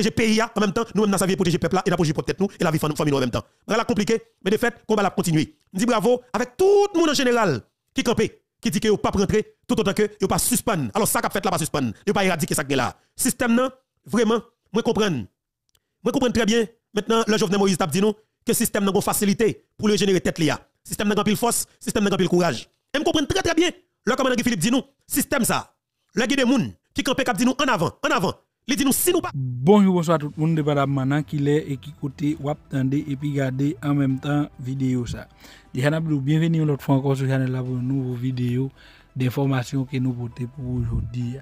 protéger pays en même temps, nous protéger peuple et nous protéger tête nous et la vie famille en même temps. C'est compliqué, mais de fait, combat va continuer. Je dis bravo avec tout le monde en général qui campé, qui dit que vous pas rentrer tout autant que vous pas suspendre. Alors ça qu'a fait là pas suspendre, vous pas éradiquer ça là. Système non, vraiment, moi comprendre. Moi comprendre très bien. Maintenant, le Jovenel Moïse t'a dit nous que système n'a pas facilité pour le générer tête là. Système n'a pas pile force, système n'a pas pile courage. Et me comprendre très très bien. Le commandant Philippe dit nous, système ça. Le guide des moun qui campé cap dit nous en avant, en avant. Bonjour bonsoir tout le monde de Madame Manan qui est et qui côté tande et puis garder en même temps vidéo ça. Bienvenue une autre fois encore sur channel là pour une nouvelle vidéo d'informations que nous portons pour aujourd'hui.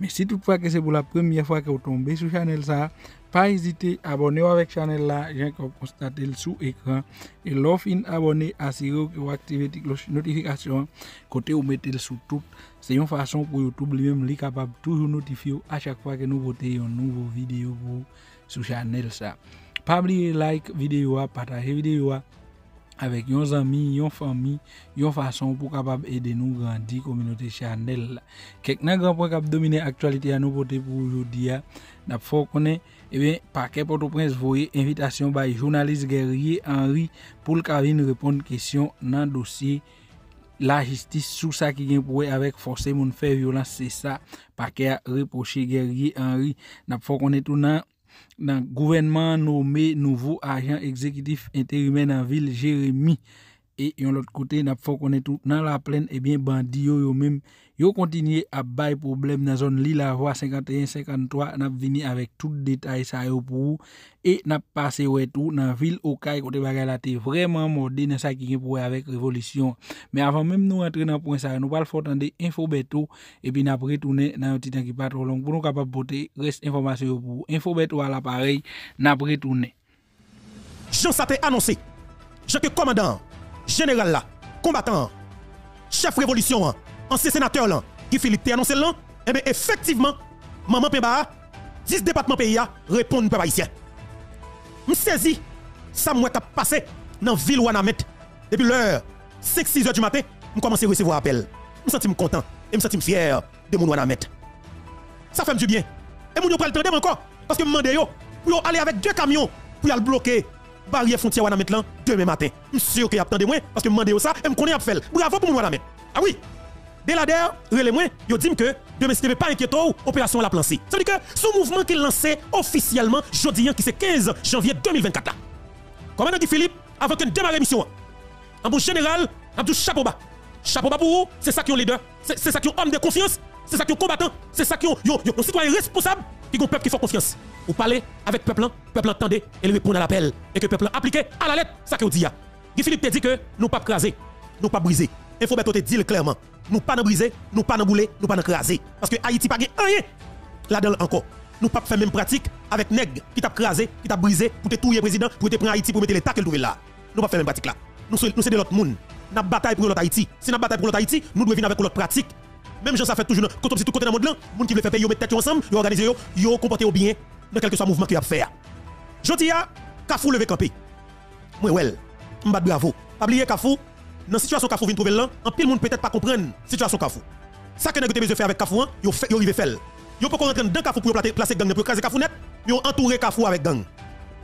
Mais si toutefois que c'est pour la première fois que vous tombez sur channel ça, pas hésiter à abonner avec channel là, j'ai constaté le sous écran et l'offre abonné, assurez que vous activez la notification côté vous mettez le sous tout. C'est une façon pour YouTube lui-même li capable toujours notifier à chaque fois que nous votons une nouvelle vidéo pour sur channel ça. Pas oublier like vidéo, partager vidéo avec nos amis, nos famille, une façon pour capable aider nous grandir communauté Chanel. Quelques grands points qui dominer l'actualité à nous pour aujourd'hui. N'a faut connaître eh bien paquet Port-au-Prince voyez invitation par journaliste guerrier Henri pour le répondre question dans dossier la justice sous ça qui vient pour avec forcer mon faire violence c'est ça paquet reprocher guerrier Henri n'a faut connaître tout dans nan gouvenman nome nouvo ajan ekzekitif interime nan vil Jeremie Et yon l'autre côté, n'a faut qu'on est tout dans la plaine, et eh bien bandi yo, yo même, yo continue à bailler problème dans zone li la voie 51 53, n'a vini avec tout détail ça yo pour et n'a passé ouais tout dans ville Okaï côté bagay la té vraiment modé dans ça qui pour avec révolution. Mais avant même nous entrer dans point ça, nous pas faut attendre info beto et puis n'a retourner dans un petit temps qui pas trop long pour nous capable porter reste information pour info beto à l'appareil, n'a retourner. Jean ça annoncé. Jean que commandant général là, combattant, chef révolution, ancien sénateur qui Philippe annoncé là, eh bien effectivement, maman Pemba, 10 départements pays répondent peuple haïtien. Je saisi ça m'a passé dans la ville Wanamet depuis l'heure 5-6 heures du matin, je commence à recevoir appel. Je me content et je me sens fier de mon Wanamet. Ça fait du bien. Et mon yo pral encore parce que je demande yo pour aller avec deux camions pour aller bloquer barrière frontière Wanamet là demain matin. Je suis sûr qu'il y a de moi parce que demande ça et je connais à faire. Bravo pour mon Wanamet. Ah oui. Dès la dernière, relais moi, yo dit que demain si pas inquiétant opération la plancer. Ça veut dire que ce mouvement qui est lancé officiellement jeudi qui c'est 15 janvier 2024 là. Commandant dit Philippe? Avant que démarre l'émission. En bon général, Abdou chapeau bas. Chapeau bas pour vous, c'est ça qui ont leader, c'est ça qui ont homme de confiance, c'est ça qui ont combattant, c'est ça qui ont un citoyen responsable qui ont peuple qui font confiance. Vous parlez avec peuple, peuple entendez et il répond à l'appel et que peuple applique à la lettre ça que vous dit. Guy Philippe te dit que nous pas craser, nous pas briser. Il faut te dire clairement, nous pas briser, nous pas bouler, nous pas craser parce que Haïti pas rien là-dedans encore. Nous pas faire même pratique avec nèg qui t'a crasé, qui t'a brisé pour te tuer président, pour te prendre Haïti pour mettre l'état qu'elle là. Nous pas faire même pratique là. Nous nous c'est de l'autre monde. Nous bataille pour l'autre Haïti. Si nous bataille pour l'autre Haïti, nous devons venir avec l'autre pratique. Même gens ça fait toujours quand on tout côté dans le monde là, monde qui veut faire payer, mettre tête ensemble, yo organiser yo, yo comporter bien dans quel que soit mouvement qu'il a fait. Jodi a Kafou levé campé. Moi well, m'bat bravo. Pas oublier Kafou dans situation Kafou vient trouver là, en pile monde peut-être pas comprendre situation Kafou. Ça que nèg besoin faire avec Kafou, yo fait yo rivé faire. Yo pas rentrer dans Kafou pour placer gang pour craser Kafou net, yo entourer Kafou avec gang.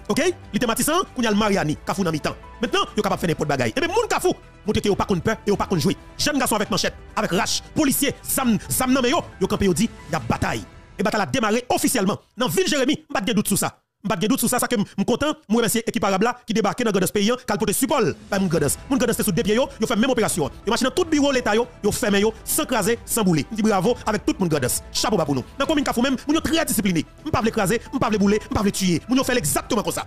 OK? Il était qu'on le Mariani, Kafou dans mi-temps. Maintenant, yo capable faire n'importe bagaille. Et bien moun Kafou, montre que yo pas contre peur et yo pas contre jouer. Jeune garçon avec manchette, avec rache, policier, sam sam nan yo, yo campé yo dit, y a bataille et bataille a démarré officiellement dans ville Jérémy, pas de doute sur ça. Pas de doute sur ça, ça que je content, moi remercier l'équipe arabe là qui débarque dans Godas pays, qui a porté support par mon Godas. Mon Godas sous deux pieds yo fait même opération. Yo machine tout bureau l'état yo fermé sans craser, sans bouler. Je dis bravo avec tout mon Godas. Chapeau pour nous. Dans commune Kafou même, mon très discipliné. On pas écraser, on pas bouler, on pas tuer. Mon fait exactement comme ça.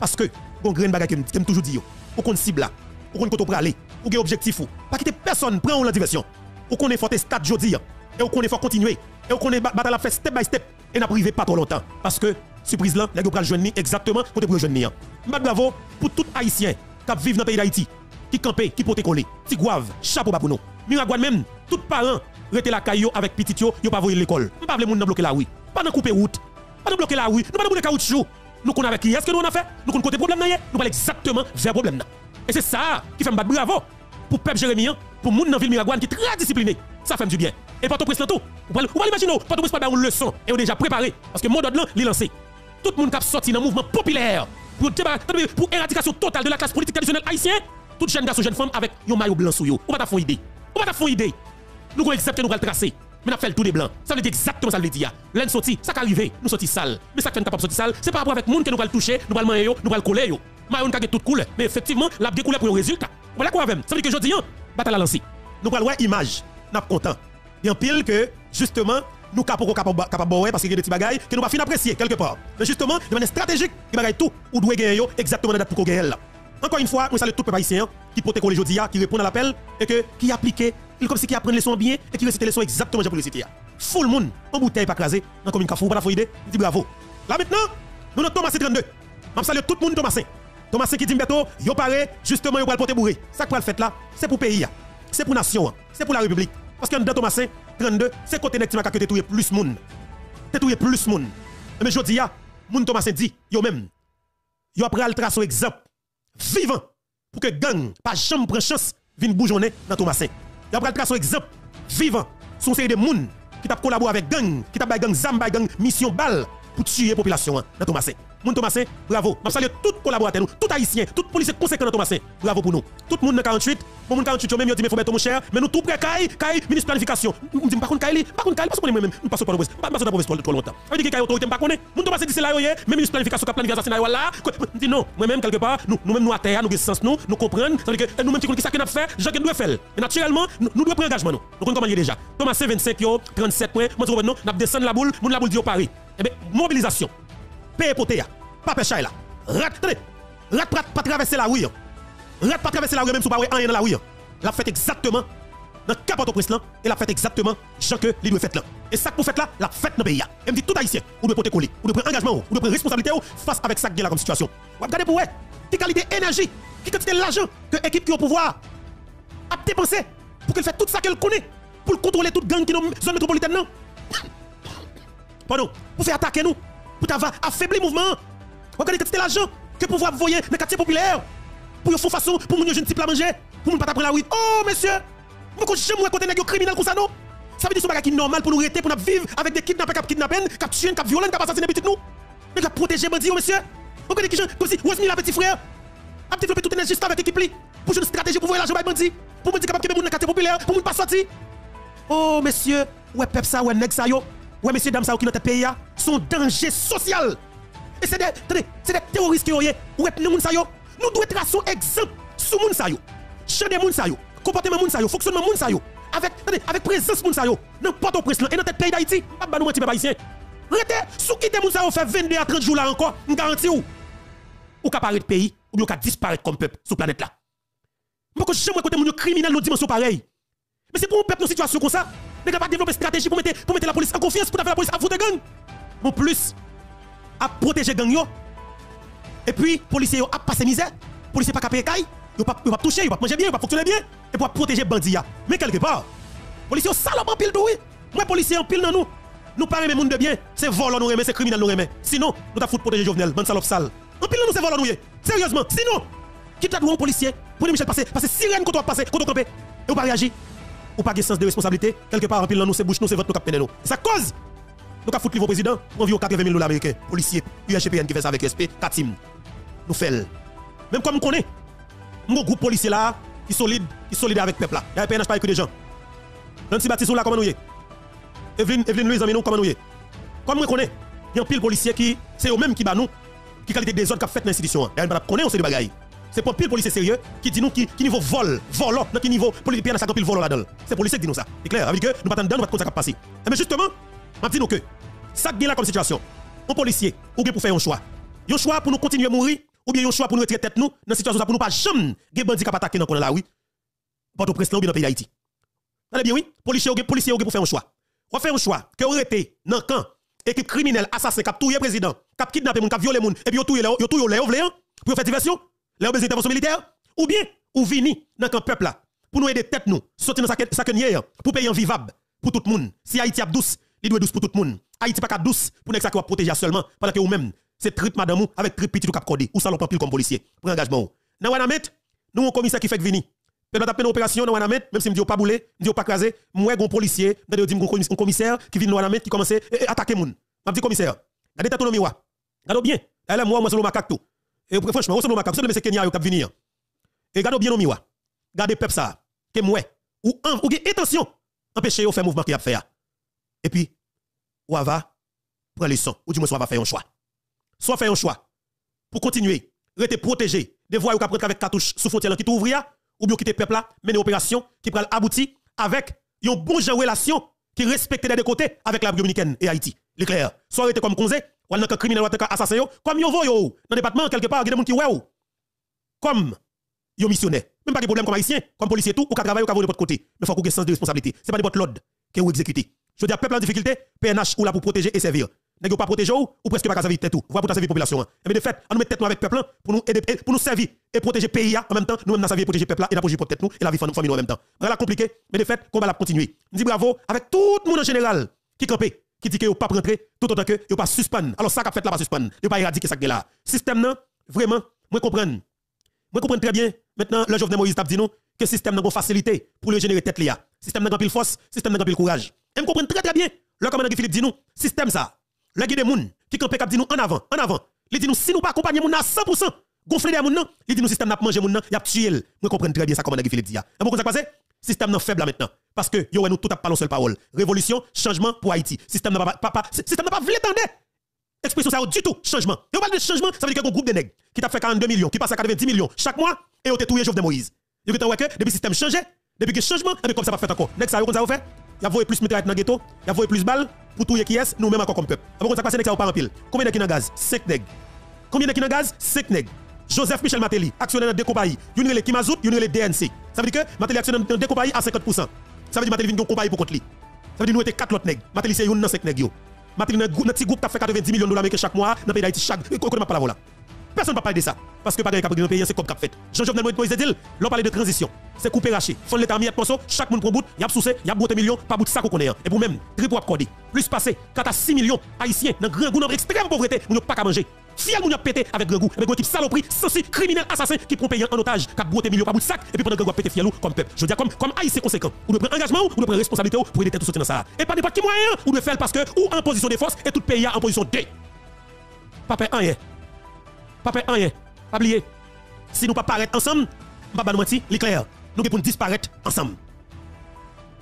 Parce que bon grain bagage que me toujours dit. Ou qu'on cible là, ou qu'on côté aller, ou gen objectif. Pas quitter personne prend la diversion. Ou qu'on est fort stade jodi et ou qu'on est fort continuer. Et ou qu'on est bataille fait step by step et n'a privé pas trop longtemps parce que surprise là, les gars pral joindre exactement côté pour joindre. Bravo pour tout haïtien qui vivent dans le pays d'Haïti, qui campé, qui pote coller. Si guave, chapeau bas pour nous. Miragouane même, tout parents rete la caillou avec petit yo, yo pas voyer l'école. On pas moun bloquer la rue. Pas dans couper route. Pas dans bloquer la rue. Nous pas dans caoutchouc. Nous connaissons avec qui est-ce que nous on a fait? Nous connaissons côté problème là, nous parlons exactement vers problème là. Et c'est ça qui fait me bravo pour peuple Jérémie, pour moun dans ville Miragouane qui est très discipliné. Ça fait du bien. Et pas tout presse tout. Vous pouvez imaginer, pas tout presse pas une leçon et on déjà préparé parce que mon ordre là, lancé. Tout le monde qui a sorti dans le mouvement populaire pour, éradication totale de la classe politique traditionnelle haïtienne, tout jeune garçon, jeune femme avec un maillot blanc sous yo. On va faire idée? On va faire idée? Nous avons accepté, nous allons tracer. Mais nous fait tout des blancs. Ça veut dire exactement ça veut dire. L'un sorti, ça qui arrive, nous sorti sale. Mais ça qui fait capable sortir sale, c'est par rapport avec le monde que nous allons toucher, nous allons manger, nous allons coller. Tout. Mais effectivement, la pour le résultat. Voilà quoi même. Ça veut dire que je dis, bataille à lancer. Nous allons voir image. Nous sommes contents. A pile que, justement, nous sommes capables de parce qu'il y a des petits bagailles que nous finir apprécier quelque part. Mais justement, de manière stratégique, il y a tout, ou doit gagner exactement la date pour gagner là. Encore une fois, nous saluons tout le peuple qui porte les aujourd'hui, qui répond à l'appel et que, qui applique, comme si qui les leçons bien et qui récite les leçons exactement comme pour le. Full monde, en bouteille pas crasé, dans commune Kafou, pas la idée, dit bravo. Là maintenant, nous sommes Thomas 32. Je salue tout le monde Thomasin. Thomasin qui dit bientôt, yo paré, justement, yo va le porter bourré. Ça que le fait là, c'est pour le pays, c'est pour la nation, c'est pour la République. Parce que dans Thomasin 32, c'est côté nek qui te touye plus moun. Te touye plus moun. Mais je dis, moun Thomasin dit, yo même, yo après le trace exemple vivant pour que gang pas jamais prend chance vienne bougeonner dans Thomasin. Yo après le trace exemple vivant son série de moun qui t'a collaboré avec gang, qui t'a gang zam, gang mission balle pour tuer la population hein, dans Thomasin. Moun Thomasin, bravo. Je salue tout collaborateur, tout haïtien, tout policier conséquent dans Thomasin. Bravo pour nous. Tout le monde dans 48, pour moun 48 même dit mais faut mettre mon cher, mais nous tout près Kay, Kay ministre planification. On dit par contre Kay, par contre Kay parce qu'on même nous pas le pas pas le trop longtemps. Veut dire que Kay autorité pas connaît. Moun Thomasin dit c'est là même ministre planification qui planifié assassinat là. dit non, moi même quelque part, nous nous même nous à terre, nous sens nous, nous comprendre, ça veut dire que nous même qui ça que n'a fait, Jacques doit faire. Naturellement, nous devons prendre engagement nous. Nous comment déjà. Thomas 25 yo, 37 points, moi nous, n'a descendre la boule, moun la boule dit au Paris. Eh bien, mobilisation. Paye pour pas pêcher là. Attendez. Rat pas traverser la rue. Rat pas traverser la rue même si vous pas rien dans la rue. La fait exactement dans capote au président et la fait exactement ce que doit faire là. Et ça que vous faites là, la fête dans le pays. Et me dit tout haïtien, vous devez porter vous devez prendre engagement, vous devez prendre responsabilité face avec ça qui est là comme situation. Vous regardez pour vous, qui qualité énergie, qui quantité l'argent que l'équipe qui a au pouvoir a dépensé pour qu'elle fasse tout ça qu'elle connaît pour contrôler toute gang qui est dans la zone métropolitaine non. Pardon, pour faire attaquer nous, pour affaiblir le mouvement. Regardez c'était l'argent que pouvoir voyer dans les quartiers populaires. Pour faire façon, pour nous jeunes type la manger, pour ne pas prendre la rue. Oh, monsieur, vous ne jamais côté des criminels comme ça, non? Ça veut dire que c'est normal pour nous rester, pour nous vivre avec des kidnappeurs, qui kidnappent, qui tuent, qui violent, qui assassinent petit nous. Mais qui protéger bandits, oh, monsieur. Regardez qui comme si Rosmi, la petit frère, a développé toute l'énergie avec l'équipe pour une stratégie pour voir l'argent avec bandits, pour me dire capable de dans les quartiers populaires, pour ne pas sortir. Oh, monsieur, ouais, pep ça, ouais, nèg ça, yo. Ouais, monsieur, dame, ça, qui dans notre pays, sont danger social. Et c'est des, des terroristes qui ont Ouais, nous, sa yo? Nous devons tracer un exemple sur moun sa yo. Chant de moun sa yo. Comportement moun sa. Fonctionnement moun sa. Avec, avec présence moun sa où président et dans notre pays d'Haïti. Pas de nous mentir, haïtien. Rete, sous quitter moun sa fait 22 à 30 jours là encore. On garantit ou? Ou qu'à paraître pays, ou bien qu'à disparaître comme peuple sur planète là. Moi, que j'aime côté moun criminel dans dimension pareille. Mais c'est pour un peuple dans une situation comme ça. N'est pas développer stratégie pour mettre, pour mettre la police en confiance, pour faire la police à foutre gang? Mon plus, à protéger gang yo. Et puis, policiers yo a passé misère. Policiers pas capé caille, yo pas pas toucher, yo pas manger bien, yo pas fonctionner bien et pour protéger bandits Mais quelque part, policiers salope en pile oui. Moi policiers en pile dans nous. Nous pas même monde de bien, c'est volant nous remet, c'est criminel nous remet. Sinon, nous t'a foutu protéger Jovenel, bande salope sale. En pile nous c'est volant nous Sérieusement, sinon, qui t'a un policier? Pour Michel passer parce que sirène quand on passer, quand on camper et on pas réagir. Ou pas de sens de responsabilité, quelque part en pile dans nous c'est bouche nous c'est votre nous nous. Ça cause nous avons foutu le président, on vit 80 000 dollars américains. Policiers, UHPN qui fait ça avec SP, 4 teams. Nous faisons. Même comme nous connaissons, mon groupe policier là, qui est solide, qui est solide avec le peuple là. Il y a PNH pas écrit des gens. Nancy là, comment nous y Evelyne, Evelyne Louise, nous, comment nous y Comme nous connaissons, il y a un pile policier qui, c'est eux-mêmes qui bat nous, qui qualité des autres qui fait l'institution. Il y a connaît, on sait des. C'est pas pile policier sérieux qui dit nous qui, qui niveau vol, volant, dans quel niveau, policier, PNH a pile vol là-dedans. C'est policier qui dit nous ça. C'est clair, avec que nous pas dedans, nous pas ça passer. Mais justement, je dis nous que ça qui là comme situation. Un policier, ou pour faire un choix. Un choix pour nous continuer à mourir, ou bien un choix pour nous retirer tête nous, dans situation pour nous pas jamais des bandits qui attaquer dans la. Pas de président ou bien dans le pays d'Haïti. Allez bien oui, policier ou policier ou pour faire un choix. On fait un choix que vous été dans camp équipe criminelle assassin qui a tué président, qui a kidnappé moun, qui a violé moun et puis yo tué yo tué les hein, pour faire diversion, les besoin d'intervention militaire? Ou bien ou vini dans le peuple là pour nous aider tête nous, sortir dans sa hein, pour payer un vivable pour tout le monde. Si Haïti a douce, il doit douce pour tout le monde. Haïti pas douce pour que ça protéger seulement pendant que vous même c'est trip madame avec trip petit ou cap codé ou salon pile comme policier pour engagement. Dans Wanamet, nous un commissaire qui fait venir. Pendant la opération dans Wanamet, même si me dit pas boulé, me dit pas crasé, moi un policier, me dit un commissaire qui vient dans Wanamet qui commence à attaquer moun. M'a dit commissaire, regardez ton miroir. Gardez bien. Elle est moi, moi, c'est le macaque. Et franchement, c'est le macaque, c'est Kenya qui venir. Et gardez bien, miwa. Gardez peuple ça. Que moi, ou, ou, ou attention, empêcher de faire mouvement qu'il a fait. Et puis, ou va prendre les sons, ou du moins, soit va faire un choix. Soit faire un choix pour continuer, rester protégé des voies qui prendre avec cartouche sous frontière qui t'ouvrir, ou bien quitter peuple là, mener opération qui pourra aboutir avec une bonne relation qui respecte des deux côtés avec la Dominicaine et Haïti. L'éclair. Soit rester comme conseil, ou un criminel ou assassin, comme yon voyo, dans le département, quelque part, il y a des gens qui ouais Comme yon missionnaire. Même pas de problème comme haïtien, comme policier tout, ou qu'à travailler ou qu'à voler de côté. Mais faut qu'on ait sens de responsabilité. Ce n'est pas de votre l'ordre que vous exécutez. Je veux dire, peuple en difficulté, PNH ou là pour protéger et servir. N'est-ce pas protéger ou, ou presque pas servir tête tout. Voilà pour servir la population. Et eh bien de fait, on met tête nous avec peuple pour nous aider, pour nous servir et protéger pays en même temps. Nous même servir protéger peuple et protéger tête nous et la vie de famille en même temps. Voilà compliqué, mais de fait, combat la continuer. Dis bravo avec tout le monde en général qui campé qui dit que vous pas rentrer tout autant que vous pas suspendre. Alors ça qu'a fait là pas suspendre. Vous pas éradiquer ça là. Système non, vraiment, moi comprendre. Moi comprendre très bien. Maintenant, le Jovenel Moïse t'a dit nous que système n'a pas facilité pour le générer tête là. Système n'a pas pile force, système n'a pas pile courage. Et me comprendre très très bien. Le commandant Philippe dit nous, système ça. Le guide des moun qui campé cap dit nous en avant, en avant. Il dit nous si nous pas accompagner moun à 100%, gonfler des non, il dit nous système n'a pas mangé non, y a tué. Moi comprendre très bien ça commandant Philippe dit. Et pourquoi ça passe Système non faible maintenant parce que yo nous tout a parlé seule parole. Révolution, changement pour Haïti. Système n'a pas pas système n'a pas voulu tendre. Expression ça du tout, changement. Et on parle de changement, ça veut dire qu'il y a un groupe de nègres qui t'a fait 42 millions, qui passe à 90 millions chaque mois et on t'a tout Jovenel Moïse. Yo que que depuis système changé, depuis que changement, et eh comme ça pas fait encore. Nèg ça comme ça fait y a voyé plus mitraillette dans ghetto, y a voyé plus balles pour tout qui est, nous même encore comme peuple. Après ça passe nèg ça pas en pile. Combien de qui gaz? 5 nègres. Combien de qui gaz? 5 nègres. Joseph Michel Matéli, actionnaire dans deux compagnies. Une les Kimazout, une les DNC. Ça veut dire que Matéli actionnaire dans deux à 50%. Ça veut dire Matéli vient une compagnie pour contre lui. Ça veut dire nous était 4 autres. Matéli c'est une dans 5 nègres. Matéli dans un petit groupe qui a fait 90 millions de dollars chaque mois dans le pays d'Haïti. Chaque. Écoutez, ma parole là. Personne ne peut parler de ça. Parce que pas de de payer, c'est comme cap fait. Jean-Jovenel Moïse dit, l'on parle de transition. C'est couper raché. Fond l'état miette poisson, chaque monde prend bout, y a soucé, y a bout millions, pas bout de ça qu'on connaît. Et pour même, triple accordé. Plus passé, quand à 6 millions haïtiens dans grand goût, extrême pauvreté, nous pas qu'à manger. Fiel nous a pété avec grand goût, avec un type saloperie, censé criminel assassin qui prend payer en otage, qui a bout millions, pas bout de sac, et puis pendant que pété fiel comme peuple. Je dire, comme, comme haïtien conséquent. Ou de prendre engagement, ou de prendre responsabilité pour aider tout dans ça. Et pas n'importe qui moyen, ou de faire parce que, ou en position de force, et tout pays en position D. Pas rien. Pas rien. Pas oublier. Si nous pas paraître ensemble, pas nous. Nous devons disparaître ensemble.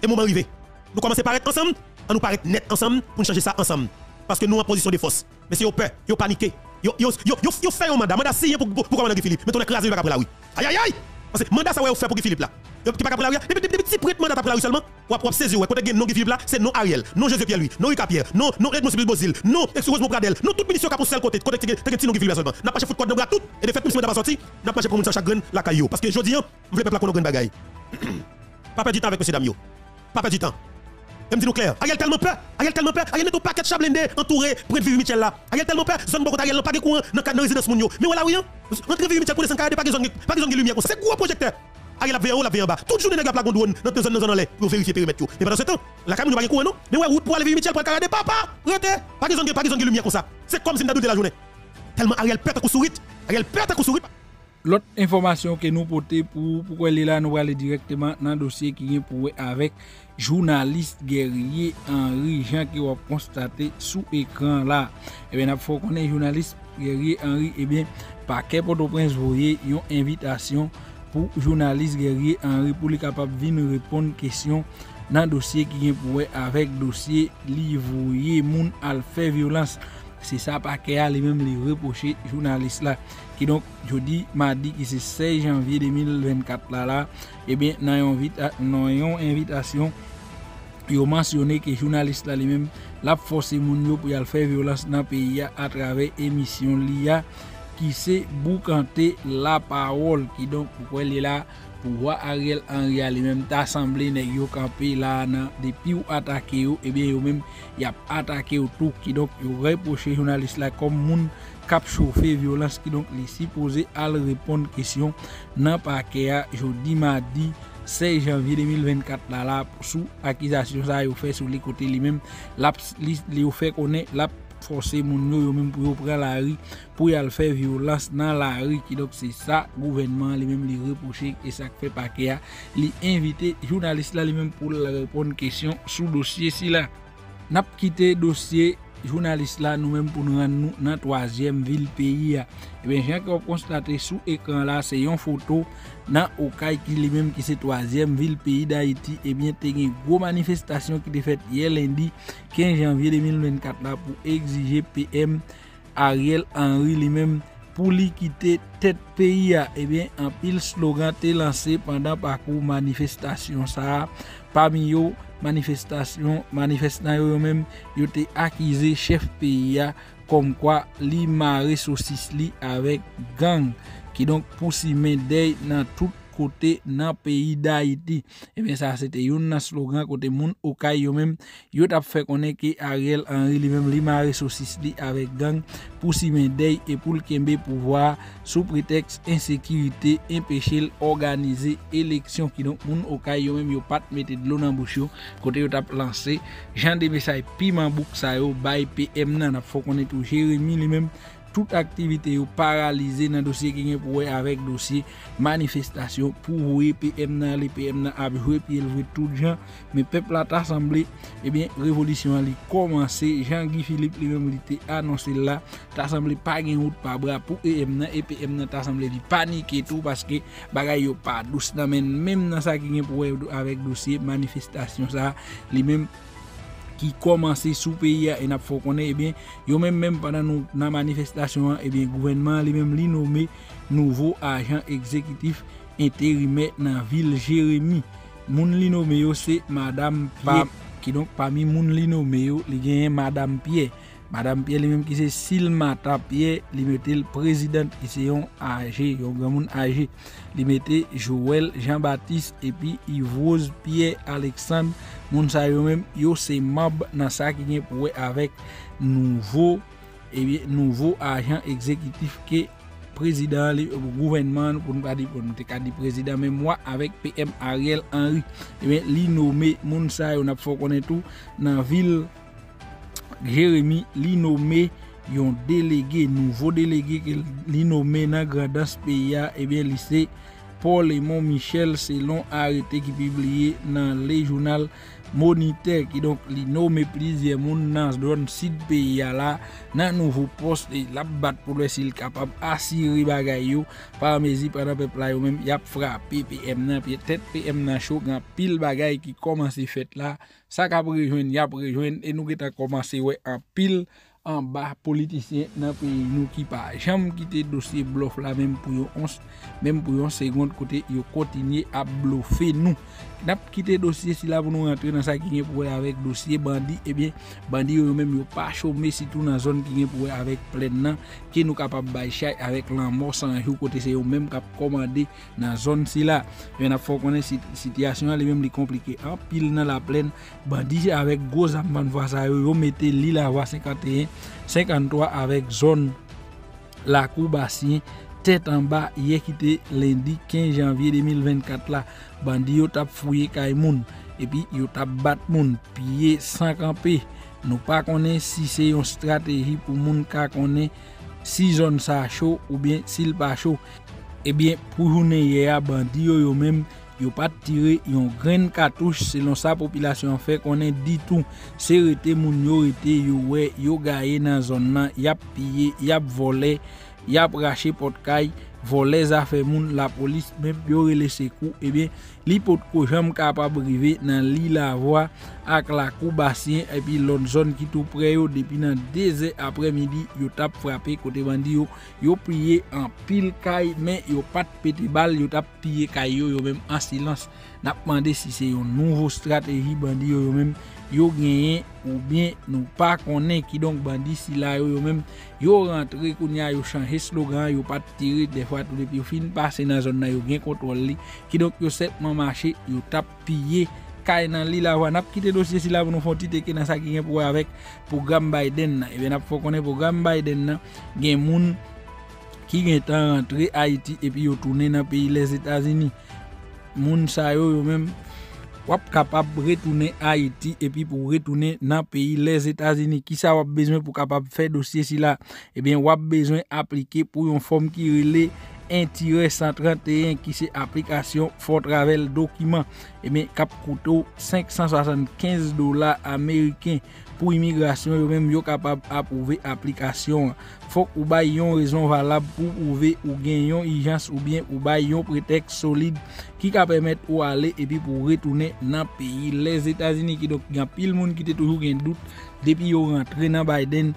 Et moment arrivé. Nous commençons à paraître ensemble, à nous paraître net ensemble pour changer ça ensemble. Parce que nous en position de force. Mais si vous peur, vous paniqué, vous fait un mandat. Mandat signé pour, pour, Philippe. Mais on écrasé le après la oui. Aïe aïe aïe! Parce que mandat ça ouais fait pour Philippe là? Qui pas après la oui. Depuis petit prête mandat après la seulement. Ou après saisir ouais. Côté non Philippe là, c'est non Ariel, non Joseph Pierre lui, non Rika Pierre, non non Edmond Bozil, non Excuse Pradel, non toute munition qui pour seul côté. Côté que non Philippe seulement. N'a pas de bras tout et de fait mandat pas sorti. N'a pas pour moun chaque la caillou parce que jodi on veut peuple qu'on grain bagaille. Pas perdre du temps avec monsieur Damio. Pas perdre du temps. Je dis clair. Ariel tellement peur. Ariel tellement peur. Ariel n'est pas paquet de chablende entouré de Vivi Michel là. Ariel tellement peur. Zone beaucoup Ariel pas de courant dans la résidence moun yo. Mais voilà oui hein. Entre Vivi Michel pour descendre pas de zone pas de zone lumière. C'est gros projecteur. Ariel a vu en haut, la vu en bas. Toute journée nèg la drone dans deux zones dans là pour vérifier périmètre. Mais pendant ce temps, la caméra pas de courant non? Mais ouais route pour aller Vivi Michel pour regarder papa. Rete. Pas de zone pas de lumière comme ça. C'est comme si nous de la journée. Tellement Ariel peur ta sourite. Ariel peur ta sourite. Lot informasyon ke nou pote pou pou kwen li la nou wale direktman nan dosye ki gen pou we avek jounalist gerye Henri Jean ki wap konstate sou ekran la. Eben ap fò konen jounalist gerye Henri eben pake poto prens voye yon invitasyon pou jounalist gerye Henri pou li kapap vi nou repon kesyon nan dosye ki gen pou we avek dosye li voye moun al fe violans. Se sa pa kè a li mèm li reproche jounalist la. Ki donk jodi, madi ki se 6 janvye 2024 la la, eh ebyen nan yon, vita, nan yon invitasyon yo mansyone ki jounalist la li mèm la fose moun yo pou yal fè violans nan peyi ya atrave emisyon li ya ki se boukante la parol ki donk pou kwen li la pou wak Ariel Henry a li menm ta asemble nek yo kampe la nan depi ou atake yo, ebyen yo menm yap atake yo tou ki donk yo reproche jounalist la kom moun kap choufe violans ki donk li si pose al repon kesyon nan pake ya jodi madi 16 janvye 2024 la la sou akizasyon sa yo fe sou li kote li menm lap li yo fe konen lap force moun yo yo menm pou yo pre la ri pou yal fe violans nan la ri ki dok se sa gouvenman li menm li reproche e sak fe pake ya li invite jounalist la li menm pou la repon kesyon sou dosye si la. Nap kite dosye jounalist la nou men pou nou ran nou nan 3e vil peyi ya. Eben jen ki wap konstate sou ekran la se yon foto nan Okay ki li men ki se 3e vil peyi da Haiti. Eben te gen gwo manifestasyon ki te fet ye lendi 15 janvye 2024 la pou exije PM Ariel Henry li men pou li kite tet peyi ya. Eben an pil slogan te lanse pandan pakou manifestasyon sa. Pami yo manifestasyon, manifestan yo yo menm yo te akize chef PIA kom kwa li mare sosis li avek gang ki donk pou si men dey nan tout kote nan peyi da Haiti. Ebe sa, se te yon nan slogan kote moun okay yo men, yo tap fe konen ki Ariel Henry li men li mare sosis li avek gang pou si men dey e pou l kembe pouvoar sou pretext insekirite empeshe l organize eleksyon ki donk moun okay yo men yo pat mette dlo nan bouchyo kote yo. Tap lanse jan de mesay piman bouk sa yo bay PM nan ap fo konen tou Jeremie li men tout aktivite yo paralize nan dosye genye pou wey avek dosye manifestasyon pou wey PM nan, le PM nan ap jwe pi elve tout jan, me pepl at asemble, ebyen revolisyon li komanse, Jean-Guy Philippe li mem li te anonse la, ta asemble pa gen out pa bra pou PM nan, e PM nan ta asemble li panike tou, paske bagay yo pa dous nan men, mem nan sa genye pou wey avek dosye manifestasyon sa, li mem ki komanse sou peyi ya en ap fokone, ebyen, yo men men padan nou nan manifestasyon, ebyen, gouvenman li men li noume nouvo ajan ekzekitif enterime nan vil Jeremie. Moun li noume yo se Madame Pierre, ki donk pa mi moun li noume yo li Madame Pierre. Madame Pierre li menm ki se Silmata Pierre, li mette l prezident ki se yon age, yon gamoun age. Li mette Joël Jean-Baptiste epi Yvose Pierre Alexandre. moun sa yo menm yo se mab nan sa ki gen pou we avèk nouvo ebyen nouvo ajan ekzekitif ke prezident li gouvenman pou nou pa di pou nou te ka di prezident men mwa avèk PM Ariel Henry. Ebyen li nome moun sa yo nap fò konen tou nan vil Jeremie li nome yon delege nouvo delege li nome nan gradans peya ebyen li se Paul et Montmichel selon arete ki pibliye nan le jounal Moniteur ki donk li nome plizye moun nan don sit peya la nan nouvo post e lap bat pou lè sil kapab asiri bagay yo parmezi padan pepla yo menm yap frapi PM nan pi tet PM nan chok nan pil bagay ki komanse fet la sa kap rejwen yap rejwen e nou geta komanse we an pil an ba politisyen nan peyi nou ki pa jam kite dosye blof la menm pou yon 11 menm pou yon 50 kote yon kontinye a blofe nou Nap kite dosye si la pou nou rentre nan sa ki nye pouwe avèk dosye bandi, ebyen bandi yo menm yo pa chome sitou nan zon ki nye pouwe avèk plen nan, ki nou kapap bay chay avèk lan morsan yon kote se yo menm kap komande nan zon si la. Yon ap fok konen sityasyon li menm li komplike an pil nan la plen, bandi se avèk goz amman vwa sa yo, yo mette li la vwa 51, 53 avèk zon la kou basyen, tèt an ba ye kite lendi 15 janvye 2024 la bandi yo tap fouye kay moun epi yo tap bat moun piye san kampe nou pa konen si se yon strategi pou moun ka konen si zon sa chou ou bien sil pa chou. Ebyen pou jounen ye a bandi yo yo menm yo pat tire yon gren katouche selon sa popilasyon fe konen ditou. Se rete moun yo rete yo we yo gaye nan zon nan yap piye, yap vole yap rache potkay, Vole zafè moun la polis mèm pyo rele se kou, ebyen li pot ko jam kapab rive nan li la vwa ak la kou basyen epi lon zon ki tou pre yo depi nan deze apre midi yo tap frape kote bandi yo yo priye an pil kay men yo pat peti bal yo tap piye kay yo yo mèm an silans. Nap mande si se yon nouvo strategi bandi yo yo mèm yo genyen ou bien nou pa konen ki donk bandi si la yo yo menm yo rentre konya yo chanje slogan yo pat tire defwa tout epi yo fin pase nan zon nan yo gen kontrol li ki donk yo setman mache yo tap piye kay nan li la wan ap kite dosye si la pou nou fonti teke nan sa ki gen pou wè avèk program Biden nan. E ben ap fò konen program Biden nan gen moun ki gen tan rentre Haiti epi yo tourne nan peyi les Etats-Unis. Moun sa yo yo menm wap kapap retounen Haiti epi pou retounen nan peyi les Etats-Unis. Ki sa wap bezwen pou kapap fè dosye si la? Ebyen wap bezwen aplike pou yon form ki rele 1-131 ki se aplikasyon fò travel dokiman. Ebyen kap koutou 575 dola Ameriken pou imigrasyon yo menm yo kapab apouve aplikasyon. Fok ou bay yon rezon valab pou ouve ou gen yon ijans ou bien ou bay yon pretek solide ki ka pemet ou ale epi pou retounen nan peyi. Les Etats-Unis ki do gen pil moun ki te toujou gen dout depi yo rentre nan Biden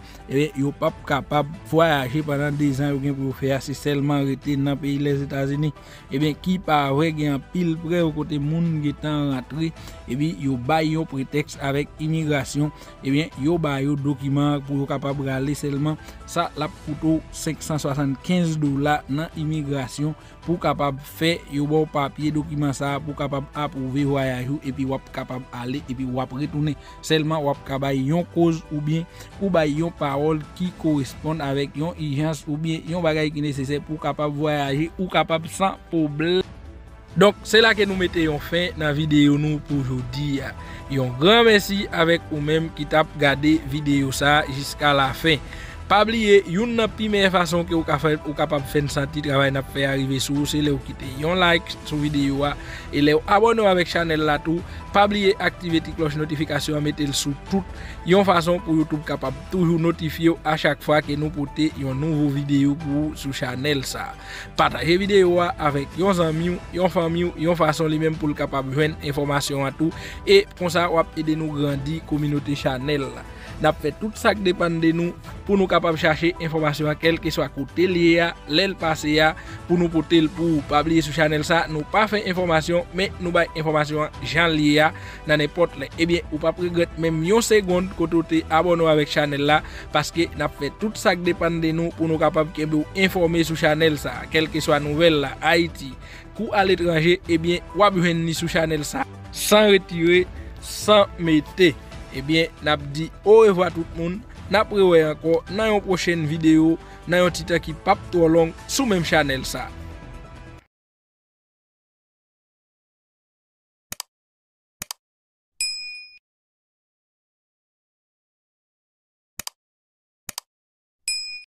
yo pap kapab voyaje panan 2 an yo gen pou fè ase selman rete nan peyi les Etats-Unis. Epi ki pa vre gen pil pre ou kote moun gen tan rentre epi yo bay yon pretek avèk imigrasyon epi yo bay yon dokiman pou yo kapab rale selman sa la koutou 575 dola nan imigrasyon pou kapab fe yo bon papye dokiman sa pou kapab apouve voyaj ou epi wap kapab ale epi wap retounen selman wap kabay yon koz ou bien ou bay yon parol ki koresponde avek yon urjans ou bien yon bagay ki nesesè pou kapab voyaje ou kapab san problem. Donk se la ke nou mette yon fin nan videyo nou pou jodi ya. Yon gran mersi avek ou menm ki tap gade videyo sa jiska la fin. Pabliye, yon nan pi pime fason ki ou, ka fe, ou kapap fen santi travay nan fe arrive sou, se le ou kite yon like sou videyo a e le ou abone ou avek chanel la tou, pabliye aktive ti kloche notifikasyon, metel sou tout, yon fason pou YouTube kapap toujou notifiyo a chak fwa ke nou pote yon nouvo videyo pou sou chanel sa. Pataje videyo a avek yon zanmiou, yon famiou, yon fason li men pou l kapap jwen informasyon a tou, e pon sa wap ede nou grandi kominote chanel la. nap fè tout sak depan de nou pou nou kapab chache informasyon a kelke swa kote liye a, lèl pase e a, pou nou pote l pou pabliye sou chanel sa, nou pa fè informasyon, men nou bay informasyon jan liye a nan epot lè. Ebyen, ou pa pregret menm yon segond koto te abonou avèk chanel la, paske nap fè tout sak depan de nou pou nou kapab kebe ou informe sou chanel sa, kelke swa nouvel la, Haiti, kou al etranje, ebyen, wap jwen ni sou chanel sa, san retire, san mette. Ebyen, nap di oreva tout moun, nap rewe anko nan yon prochen video, nan yon titan ki pap to long sou menm chanel sa.